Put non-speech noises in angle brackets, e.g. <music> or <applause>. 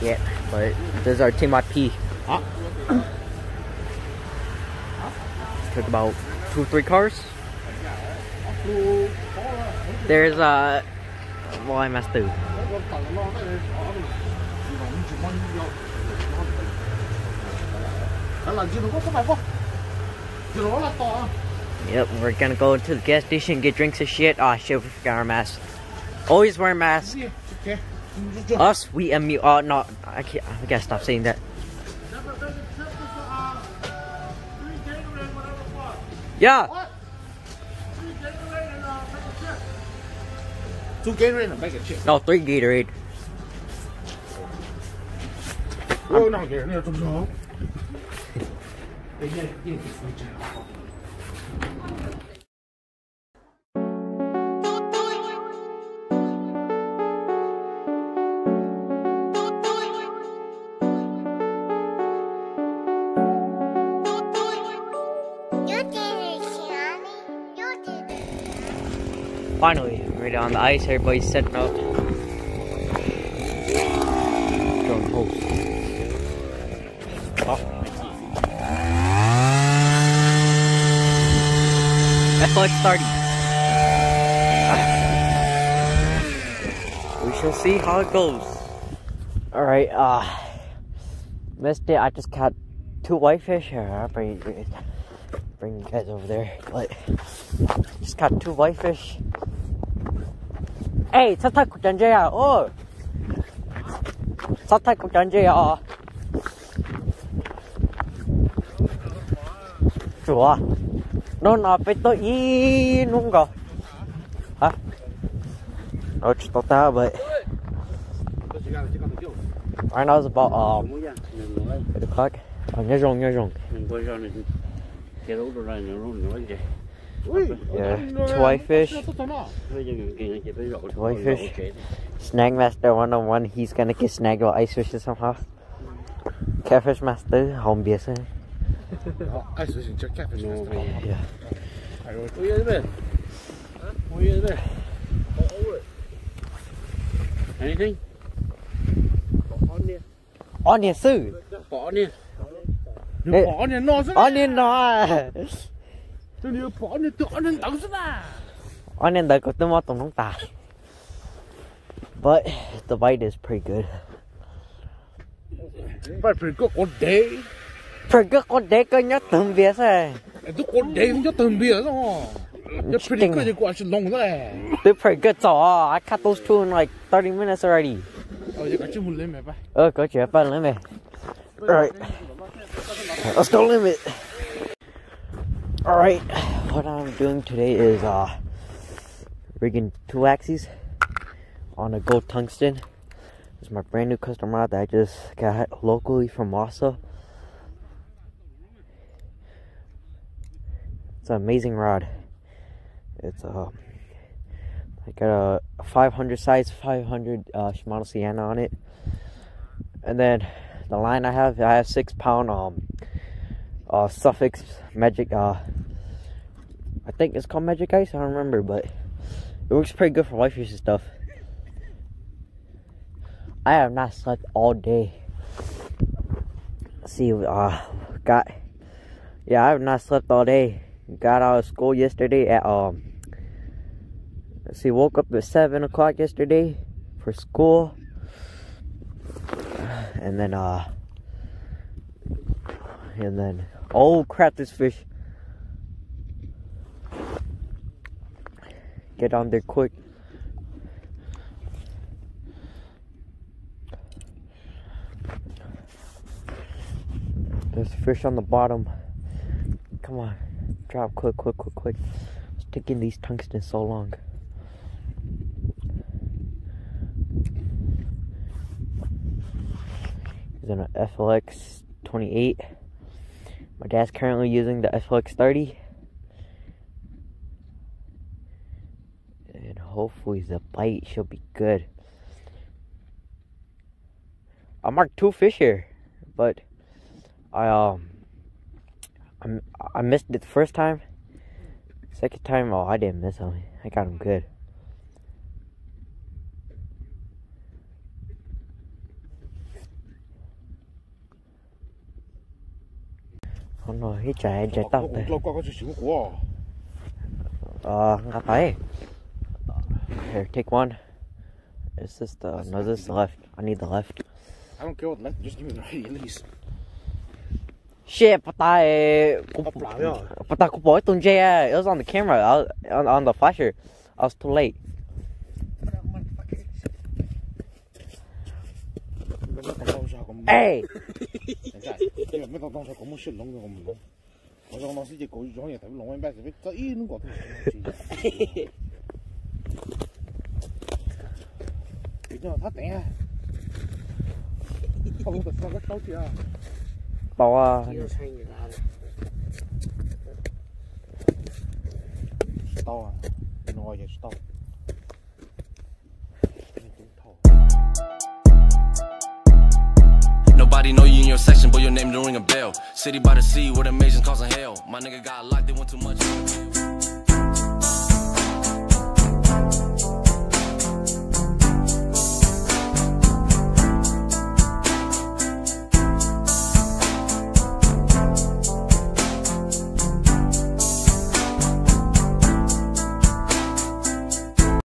Yeah, but this is our Timothy. Ah. Took about two, three cars. There's a well, I messed up. Yep, we're gonna go to the gas station, get drinks and shit. Ah, shit, we forgot our masks. Always wear masks. Us, we and me. Oh, no, I can't. I gotta stop saying that. Yeah. Two Gatorade and a bag of chips. No, three Gatorade. Oh, no, Gatorade, 那中 Finally, we're on the ice. Everybody's setting up. Drone post. Oh. That's like starting. <laughs> We shall see how it goes. Alright, uh, missed it. I just caught two whitefish. Here, I'll bring, bring you guys over there. But just caught two whitefish. 에이 사타 국전제야 어 사타 국전제야 좋아 넌 앞에 또 이는가 hả oh just thought that but right now it's about um 8 o'clock oh, nhớ rong nhớ rong Yeah, toy fish. Toy fish. Snag Master 101, he's gonna get snagged with ice fishing somehow. Catfish Master, home biasa. Ice fishing, check catfish master. Yeah. Hvor gjør du det? Hvor gjør du det? Anything? Onion. Onion soup. Onion. Onion, no. Onion, no. Nếu bỏ nè tự ăn đắng rất à Onion đời của tôi mà tổng không tài. But the bite is pretty good. Phải phải có con đế Pretty good con đế cơ nhớ từng biết sao. Tôi con đế cho tầm bia rồi Nó pretty good quả chỉ lông rồi They're pretty good so I caught those two in like 30 minutes already. Oh, you got chứ limit, bay Ờ, có chuyện ba lên. Alright. Let's go limit. Alright. What I'm doing today is uh rigging two axes on a gold tungsten. This is my brand new custom rod that I just got locally from Wassa. It's an amazing rod. It's uh I got a 500 size 500 uh, Shimano Sienna on it, and then the line I have I have six pound um uh Suffix Magic uh I think it's called Magic Ice I don't remember but it works pretty good for whitefish and stuff. I have not slept all day. See uh got yeah I have not slept all day. Got out of school yesterday at um Let's see, woke up at 7 o'clock yesterday for school. And then, uh, and then, oh crap, this fish. Get on there quick. There's fish on the bottom. Come on, drop quick, quick, quick, quick. It's taking these tungsten so long. He's on an FLX 28. My dad's currently using the FLX 30. And hopefully the bite should be good. I marked two fish here, but I um I, I missed it the first time. Second time, oh, I didn't miss him. I got him good. Không rồi, hít chạy chạy tóc đây. Lâu qua. Here, take one. It's just uh, the, no, this is the left. I need the left. I don't care what left, just give me the right at least. Shit, but I, Up lại rồi. but I boy It was on the camera, I was, on on the flasher. I was too late. Mấy <laughs> nhỏ thắt nè Nobody know you in your section, but your name don't ring a bell. City by the sea, where the masons causing hell. My nigga got locked, they want too much.